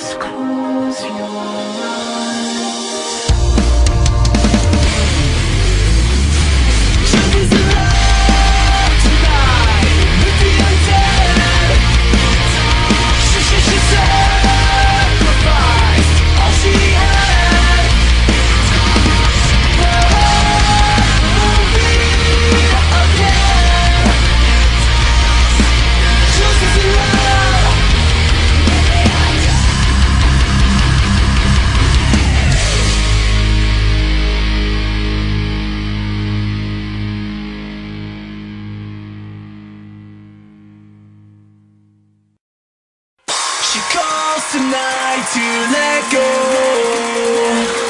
Just close your eyes. calls tonight to let go.